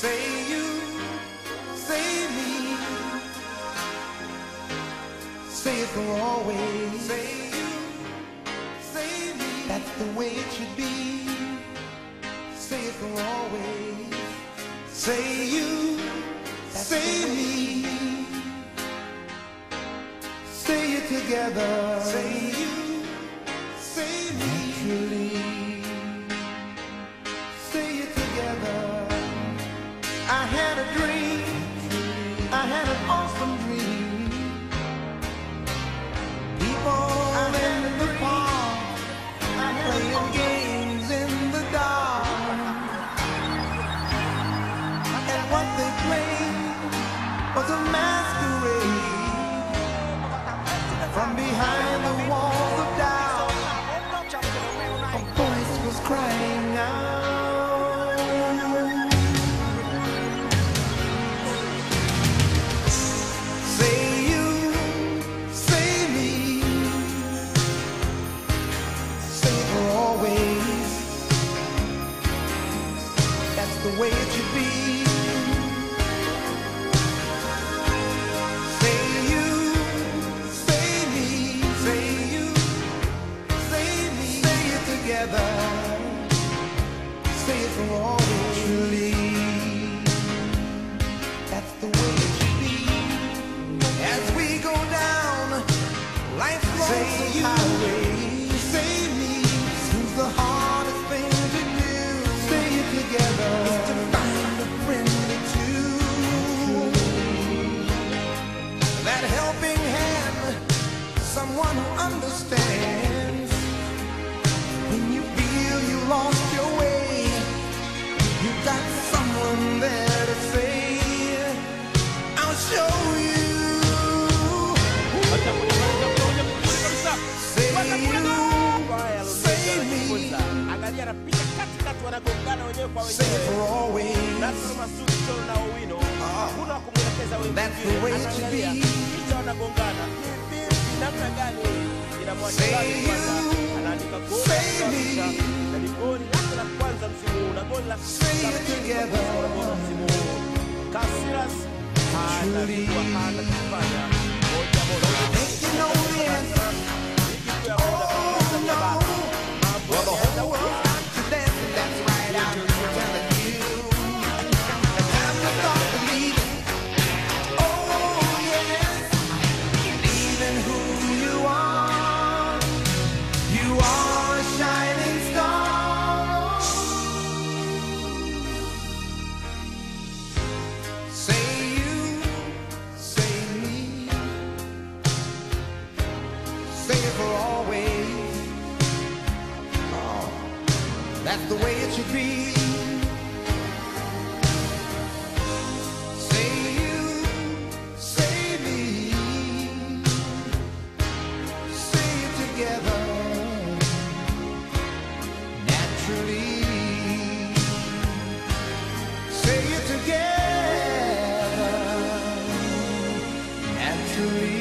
Say you, say me. Say it for always. Say you, say me. That's the way it should be. Say it for always. Say you, say me. Say it together. Say I had a dream. Way it should be. Say you, say me, say you, say me, say it together. Say it for always. Truly, that's the way it should be. As we go down life's lonesome highway, Angalia anapita katikati, wanagongana wenyewe kwa wenyewe. Nasoro Masudi Cholo na Owino, hakuna wa kumwelekeza wengine. Angalia kisha wanagongana, namna gani inamwachilaji kwanza, anaandika goli la na ni goli lake la kwanza msimu huu na goli la msimu huu. Kasiras hana kufanya That's the way it should be. Say you, say me, say it together naturally. Say it together naturally.